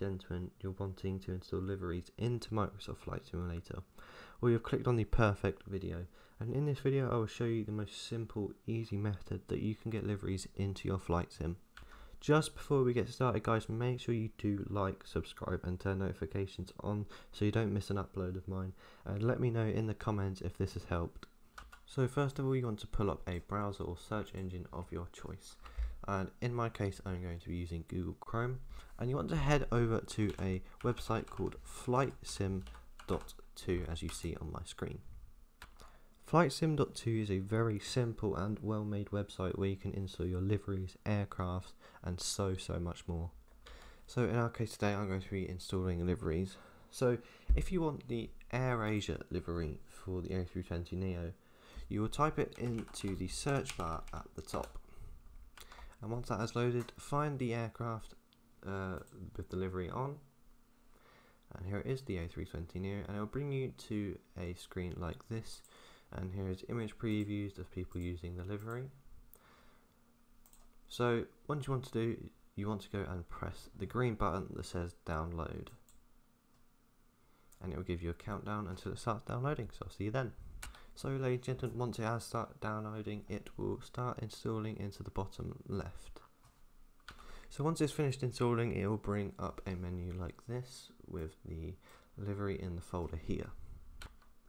gentlemen, you're wanting to install liveries into Microsoft Flight Simulator, or you've clicked on the perfect video, and in this video I will show you the most simple, easy method that you can get liveries into your flight sim. Just before we get started guys, make sure you do like, subscribe and turn notifications on so you don't miss an upload of mine, and let me know in the comments if this has helped. So first of all you want to pull up a browser or search engine of your choice and in my case I'm going to be using Google Chrome and you want to head over to a website called flightsim.to as you see on my screen. FlightSim.to is a very simple and well made website where you can install your liveries, aircrafts and so so much more. So in our case today I'm going to be installing liveries. So if you want the AirAsia livery for the A320neo you will type it into the search bar at the top and once that has loaded find the aircraft uh, with delivery on. And here it is the A320neo and it will bring you to a screen like this. And here is image previews of people using the livery. So what you want to do you want to go and press the green button that says download. And it will give you a countdown until it starts downloading. So I'll see you then so ladies and gentlemen, once it has started downloading, it will start installing into the bottom left. So once it's finished installing, it will bring up a menu like this with the livery in the folder here.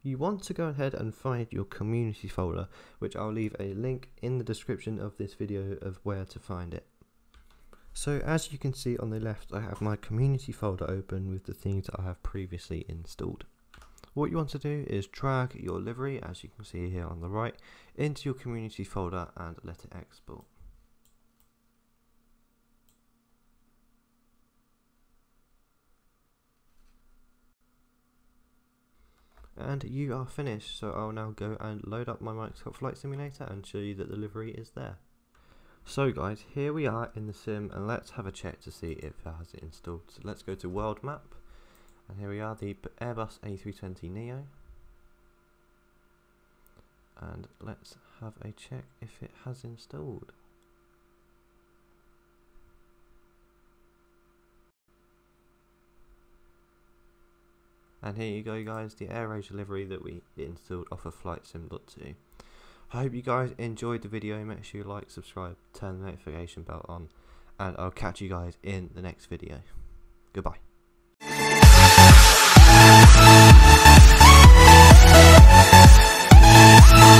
You want to go ahead and find your community folder, which I'll leave a link in the description of this video of where to find it. So as you can see on the left, I have my community folder open with the things that I have previously installed. What you want to do is drag your livery, as you can see here on the right, into your community folder and let it export. And you are finished, so I'll now go and load up my Microsoft Flight Simulator and show you that the livery is there. So guys, here we are in the sim and let's have a check to see if it has it installed. So let's go to world map and here we are, the Airbus A320neo. And let's have a check if it has installed. And here you go guys, the air AirAsia delivery that we installed off of FlightSim.to. I hope you guys enjoyed the video, make sure you like, subscribe, turn the notification bell on, and I'll catch you guys in the next video. Goodbye.